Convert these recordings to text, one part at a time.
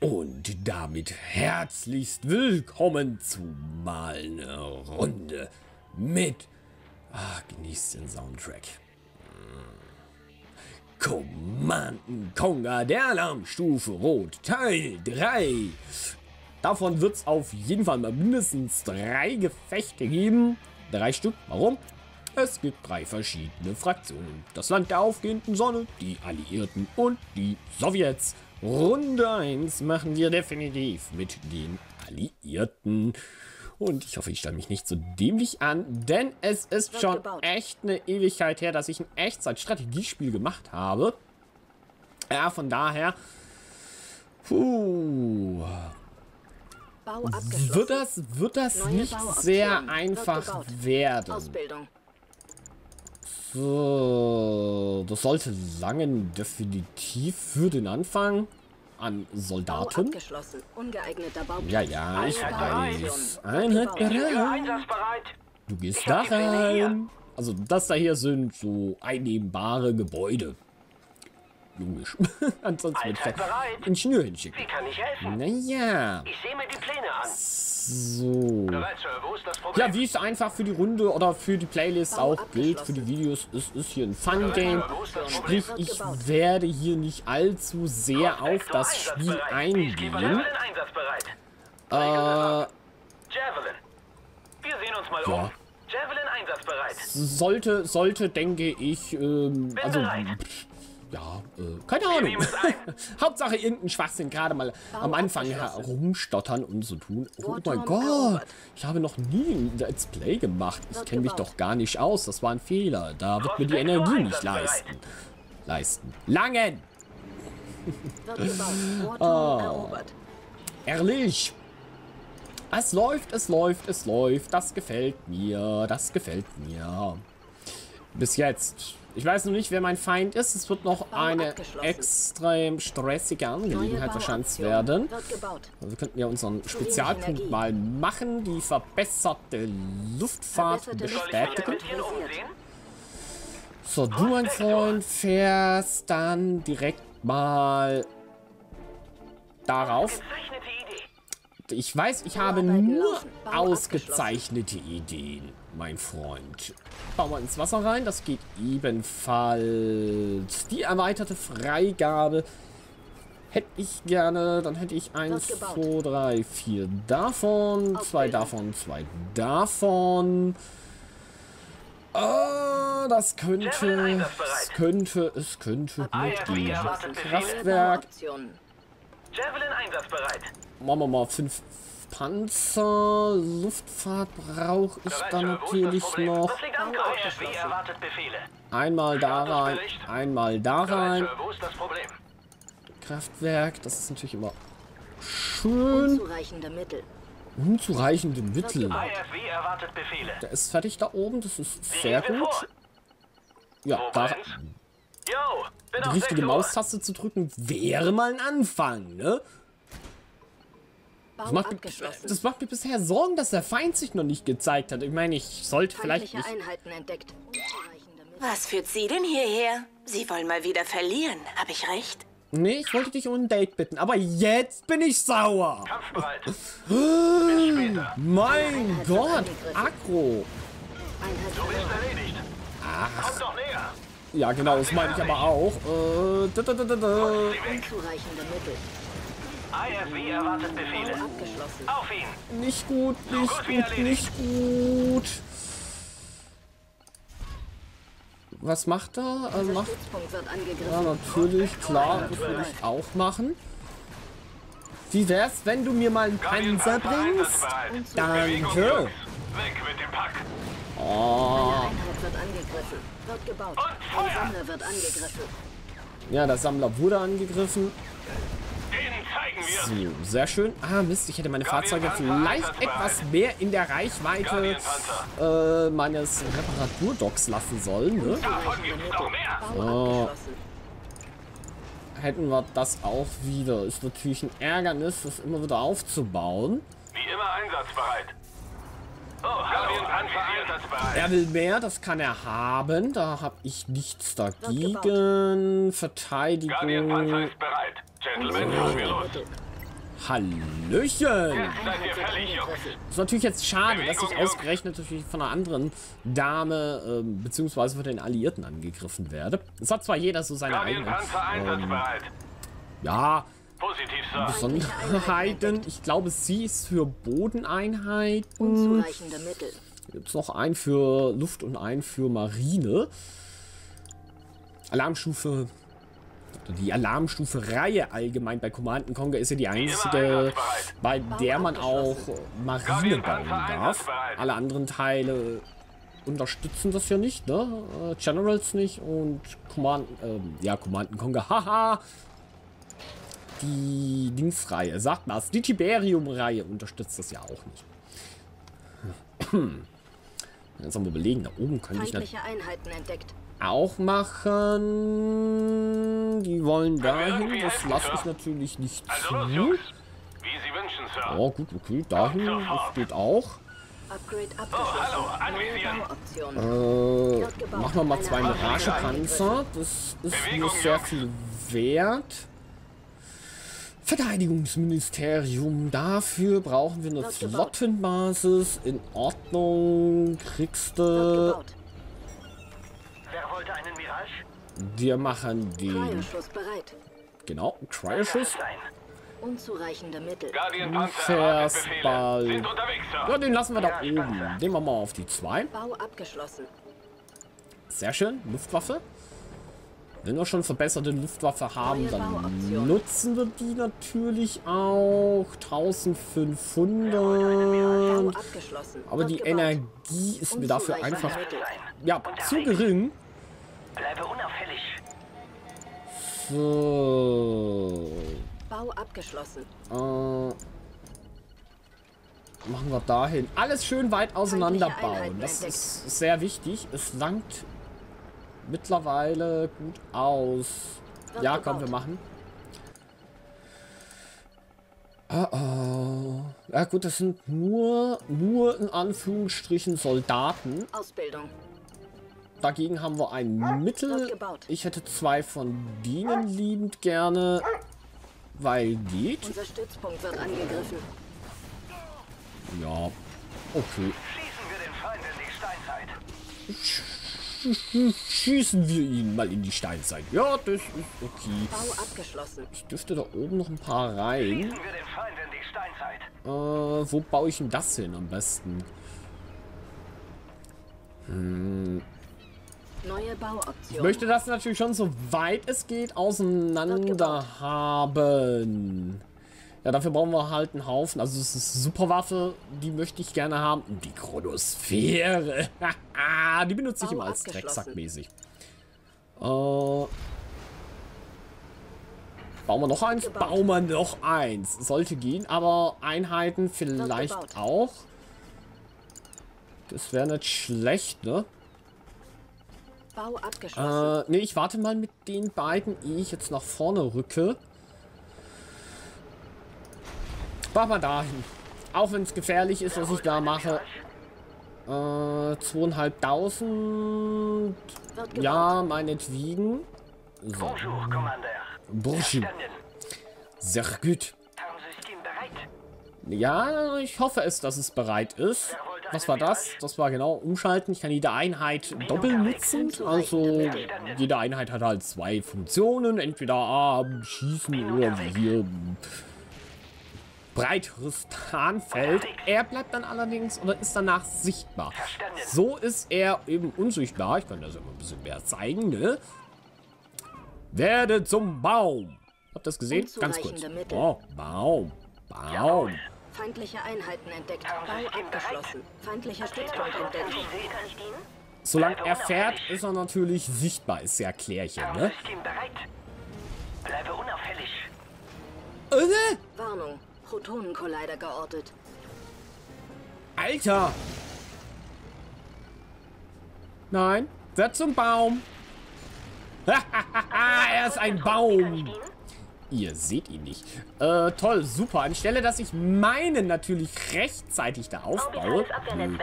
Und damit herzlichst willkommen zu mal eine Runde mit. Ach, genießt den Soundtrack. Command Conga der Alarmstufe Rot Teil 3. Davon wird es auf jeden Fall mal mindestens drei Gefechte geben. Drei Stück. Warum? Es gibt drei verschiedene Fraktionen. Das Land der aufgehenden Sonne, die Alliierten und die Sowjets. Runde 1 machen wir definitiv mit den Alliierten. Und ich hoffe, ich stelle mich nicht so dämlich an, denn es ist schon echt eine Ewigkeit her, dass ich ein Echtzeit-Strategiespiel gemacht habe. Ja, von daher... Puh, wird das, wird das nicht sehr einfach werden. Ausbildung. So, das sollte langen definitiv für den Anfang an Soldaten. Ja, ja, ich weiß. Einheit bereit. Du gehst da rein. Also das da hier sind so einnehmbare Gebäude. Logisch. Ansonsten wird ich ein Schnür hinschicken. Wie kann ich helfen? Naja. Ich sehe mir die Pläne an. So. Ja, wie es einfach für die Runde oder für die Playlist auch gilt, für die Videos, es ist hier ein Fun-Game. Sprich, ich werde hier nicht allzu sehr auf das Spiel eingehen. Äh, ja. Sollte, sollte, denke ich, ähm, also ja, äh, keine Ahnung. Hauptsache irgendein Schwachsinn gerade mal am Anfang herumstottern und so tun. Oh mein Gott, ich habe noch nie ein Let's Play gemacht. Ich kenne mich doch gar nicht aus. Das war ein Fehler. Da wird mir die Energie nicht leisten. Leisten. Langen! oh. Ehrlich. Es läuft, es läuft, es läuft. Das gefällt mir. Das gefällt mir. Bis jetzt. Ich weiß noch nicht, wer mein Feind ist. Es wird noch eine extrem stressige Angelegenheit wahrscheinlich werden. Wir könnten ja unseren Spezialpunkt mal machen. Die verbesserte Luftfahrt bestätigen. So, du, mein Freund, fährst dann direkt mal darauf. Ich weiß, ich habe nur ausgezeichnete Ideen mein Freund. Bauen wir ins Wasser rein. Das geht ebenfalls. Die erweiterte Freigabe hätte ich gerne. Dann hätte ich eins, zwei, drei, vier davon. Zwei davon, zwei davon. Oh, das könnte, es könnte, es könnte gut gehen. Kraftwerk. Machen wir mal fünf Panzer, Luftfahrt brauche ich dann natürlich noch. Einmal da rein, einmal da rein. Kraftwerk, das ist natürlich immer schön. Unzureichende Mittel. Unzureichende Mittel. Der ist fertig da oben, das ist sehr gut. Ja, da die richtige Maustaste zu drücken wäre mal ein Anfang, ne? Das macht, mir, das macht, mir, bisher Sorgen, dass der Feind sich noch nicht gezeigt hat. Ich meine, ich sollte vielleicht nicht... Was führt Sie denn hierher? Sie wollen mal wieder verlieren, habe ich recht? Nee, ich wollte dich um ein Date bitten, aber jetzt bin ich sauer. Kampfbereit. mein Gott, Akro. Du bist erledigt. Ach. Komm doch näher. Ja, genau, das meine ich aber auch. Äh, da, da, da, da. Unzureichende Mittel. IFV erwartet Befehle. Auf ihn. Nicht gut, nicht so gut, gut nicht gut. Was macht er? Also macht ja, natürlich, klar, das würde ich auch machen. Wie wär's, wenn du mir mal einen Panzer bringst? Danke. Weg mit dem Pack. Oh. Ja, der Sammler wurde angegriffen. So, sehr schön. Ah, Mist, ich hätte meine Fahrzeuge vielleicht etwas mehr in der Reichweite äh, meines Reparaturdocks lassen sollen, ne? So. Hätten wir das auch wieder. Ist natürlich ein Ärgernis, das immer wieder aufzubauen. Wie immer einsatzbereit. Oh, er will mehr, das kann er haben. Da habe ich nichts dagegen. Verteidigung. Hallöchen! Ist natürlich jetzt schade, dass ich ausgerechnet von einer anderen Dame äh, beziehungsweise von den Alliierten angegriffen werde. Es hat zwar jeder so seine eigenen ähm, ja, Besonderheiten. Ich glaube, sie ist für Bodeneinheiten. Unzureichende Mittel. Gibt es noch einen für Luft und einen für Marine. Alarmstufe die Alarmstufe Reihe allgemein bei Command Conquer ist ja die einzige, bei der man auch Marine bauen darf. Alle anderen Teile unterstützen das ja nicht, ne? Generals nicht und Command, ähm, ja, Command Conquer, haha! Die Dingsreihe, sagt mal, die Tiberium-Reihe unterstützt das ja auch nicht. Jetzt haben wir überlegen, da oben könnte ich... Einheiten entdeckt auch machen. Die wollen dahin. Das lasse ich natürlich nicht zu. Oh, gut, okay. Dahin. Das geht auch. Äh, machen wir mal zwei Miragepanzer. Das ist mir sehr viel wert. Verteidigungsministerium. Dafür brauchen wir eine Flottenbasis. In Ordnung. Kriegst du wollte einen Mirage? Wir machen den... Cryoschuss bereit. Genau, Cryoschuss. Unzureichende Mittel. Versball. Ja, den lassen wir da oben. Den wir mal auf die 2. Bau abgeschlossen. Sehr schön. Luftwaffe. Wenn wir schon verbesserte Luftwaffe haben, dann nutzen wir die natürlich auch. 1500. Aber die Energie ist mir dafür einfach ja, zu gering. Bleibe unauffällig. So. Bau abgeschlossen. Äh, machen wir dahin. Alles schön weit auseinanderbauen. Das ist sehr wichtig. Es langt mittlerweile gut aus. Ja, komm, wir machen. Oh oh. Ja gut, das sind nur, nur in Anführungsstrichen Soldaten. Ausbildung. Dagegen haben wir ein Mittel. Ich hätte zwei von denen liebend gerne. Weil geht. Unser Stützpunkt wird angegriffen. Ja. Okay. Schießen wir ihn mal in die Steinzeit. Ja, das ist okay. Bau abgeschlossen. Ich dürfte da oben noch ein paar rein. Äh, wo baue ich denn das hin am besten? Hm. Neue Bauoption. Ich möchte das natürlich schon so weit es geht auseinander haben. Ja, dafür brauchen wir halt einen Haufen. Also es ist eine Superwaffe, die möchte ich gerne haben. Die Chronosphäre. die benutze ich immer als Drecksackmäßig. Äh, bauen wir noch eins? Bauen wir noch eins. Sollte gehen, aber Einheiten vielleicht auch. Das wäre nicht schlecht, ne? Bau abgeschlossen. Äh, nee, ich warte mal mit den beiden, ehe ich jetzt nach vorne rücke. Mach mal dahin. Auch wenn es gefährlich ist, was ich da mache. Äh, zweieinhalbtausend. Ja, meinetwegen. So. Bonjour, Bonjour. Sehr gut. Ja, ich hoffe es, dass es bereit ist. Was war das? Das war genau umschalten. Ich kann jede Einheit doppelt nutzen. Also jede Einheit hat halt zwei Funktionen. Entweder A, schießen oder hier breiteres Tarnfeld. Er bleibt dann allerdings oder ist danach sichtbar. So ist er eben unsichtbar. Ich kann das ja mal ein bisschen mehr zeigen, ne? Werde zum Baum. Habt ihr das gesehen? Ganz kurz. Oh, Baum. Baum. Feindliche Einheiten entdeckt. Bau abgeschlossen. Feindlicher Stützpunkt entdeckt. Solange er fährt, ist er natürlich sichtbar. Ist ja Klärchen, ne? Bleibe unauffällig. Äh? Warnung. Protonenkollider geortet. Alter! Nein. Wird zum Baum. er ist ein Baum. Ihr seht ihn nicht. Äh, toll, super. Anstelle, dass ich meinen natürlich rechtzeitig da aufbaue. Hm.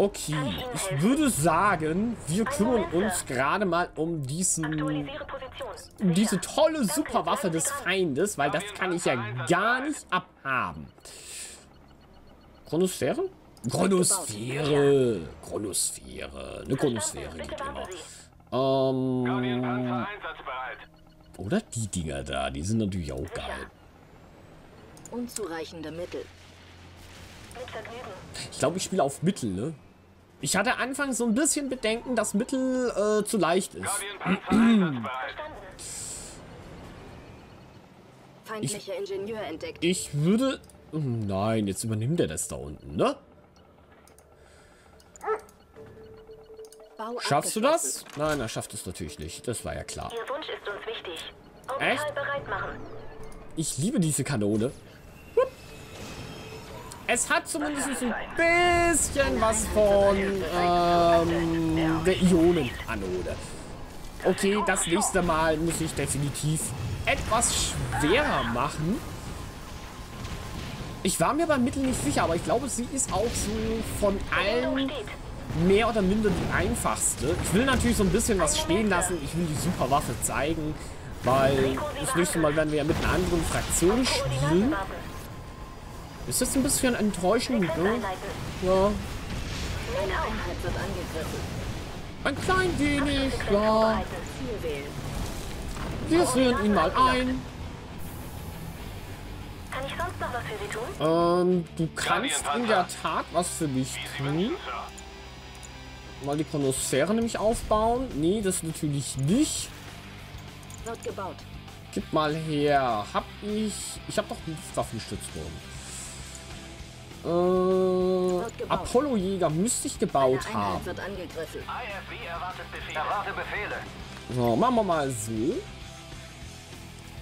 Okay, ich würde sagen, wir kümmern uns gerade mal um diesen diese tolle Superwaffe des Feindes, weil das kann ich ja gar nicht abhaben. Chronosphäre? Chronosphäre. Chronosphäre. Eine Chronosphäre geht immer. Ähm, oder die Dinger da, die sind natürlich auch geil. Unzureichende Mittel. Ich glaube, ich spiele auf Mittel, ne? Ich hatte anfangs so ein bisschen Bedenken, dass Mittel äh, zu leicht ist. Feindlicher Ingenieur entdeckt. Ich würde... Oh nein, jetzt übernimmt er das da unten, ne? Schaffst du das? Nein, er schafft es natürlich nicht. Das war ja klar. Ihr Wunsch ist uns wichtig. Echt? Ich liebe diese Kanone. Es hat zumindest ein bisschen was von ähm, der Ionenkanone. Okay, das nächste Mal muss ich definitiv etwas schwerer machen. Ich war mir beim Mittel nicht sicher, aber ich glaube, sie ist auch so von allen mehr oder minder die einfachste. Ich will natürlich so ein bisschen was stehen lassen. Ich will die Superwaffe zeigen, weil das nächste Mal werden wir ja mit einer anderen Fraktion spielen. Ist das ein bisschen enttäuschend, ne? Ja. Ein klein wenig, ja. Wir führen ihn mal ein. Kann ich sonst noch was für Sie tun? Ähm, du kannst in der Tat was für mich tun. Mal die Chronosphäre nämlich aufbauen. Nee, das natürlich nicht. Wird gebaut. Gib mal her. Hab ich... Ich hab doch einen Waffenstützbogen. Äh, Apollo-Jäger müsste ich gebaut haben. So, machen wir mal so.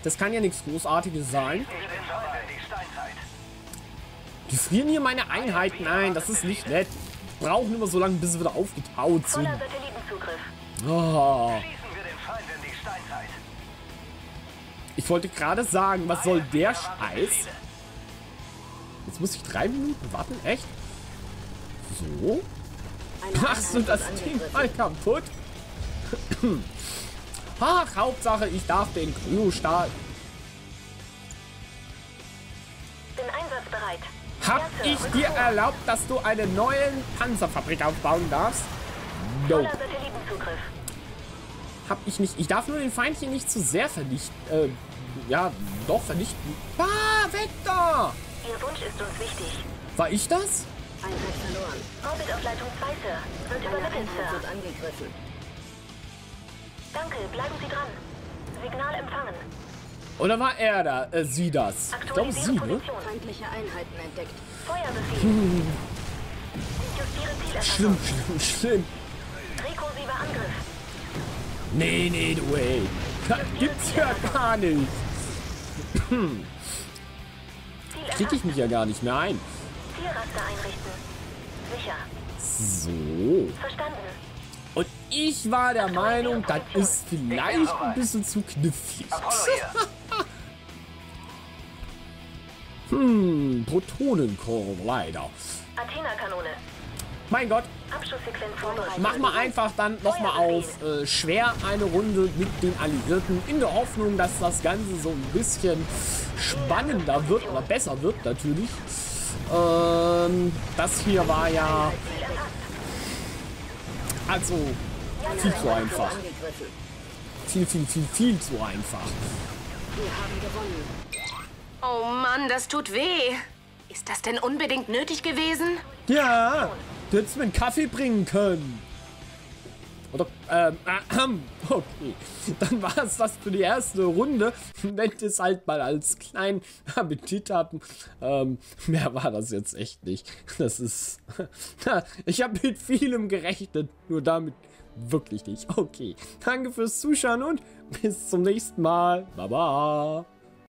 Das kann ja nichts Großartiges sein. Die frieren hier meine Einheiten ein. Das ist nicht nett. Brauchen immer so lange, bis sie wieder aufgetaut sind. Oh. Ich wollte gerade sagen, was soll der Scheiß? Jetzt muss ich drei Minuten warten? Echt? So? Machst du das Ding mal kaputt? Ach, Hauptsache, ich darf den Crew starten. Bin einsatzbereit. Hab ich dir erlaubt, dass du eine neue Panzerfabrik aufbauen darfst? No. Hab ich nicht. Ich darf nur den Feindchen nicht zu sehr vernichten. Äh, ja, doch, vernichten. Ah, weg da! Ihr Wunsch ist uns wichtig. War ich das? Einheit verloren. Orbit auf Leitung 2, Sir. Wird übermittelt, Sir. wird angegriffen. Danke, bleiben Sie dran. Signal empfangen. Oder war er da? Äh, sie das? Ich glaube, sie, ne? Feindliche Einheiten entdeckt. Feuerbefehl. Hm. Schlimm, schlimm, schlimm. Rekursiver Angriff. Nee, nee, du, ey. Das gibt's ja gar nicht. Krieg ich mich ja gar nicht mehr ein. Zielraster einrichten. Sicher. So. Verstanden. Und ich war der Meinung, das ist vielleicht ein bisschen zu knifflig. hm, Protonenkorb, leider. Athena-Kanone. Mein Gott. Mach mal einfach dann nochmal auf äh, schwer eine Runde mit den Alliierten in der Hoffnung, dass das Ganze so ein bisschen spannender wird oder besser wird natürlich. Ähm, das hier war ja also viel zu einfach. Viel, viel, viel, viel zu einfach. Oh Mann, das tut weh. Ist das denn unbedingt nötig gewesen? Ja, du hättest mir einen Kaffee bringen können. Oder, ähm, äh, okay. Dann war es das für die erste Runde. Wenn es halt mal als kleinen Appetit hatten. Ähm, mehr war das jetzt echt nicht. Das ist, ich habe mit vielem gerechnet, nur damit wirklich nicht. Okay, danke fürs Zuschauen und bis zum nächsten Mal. Baba.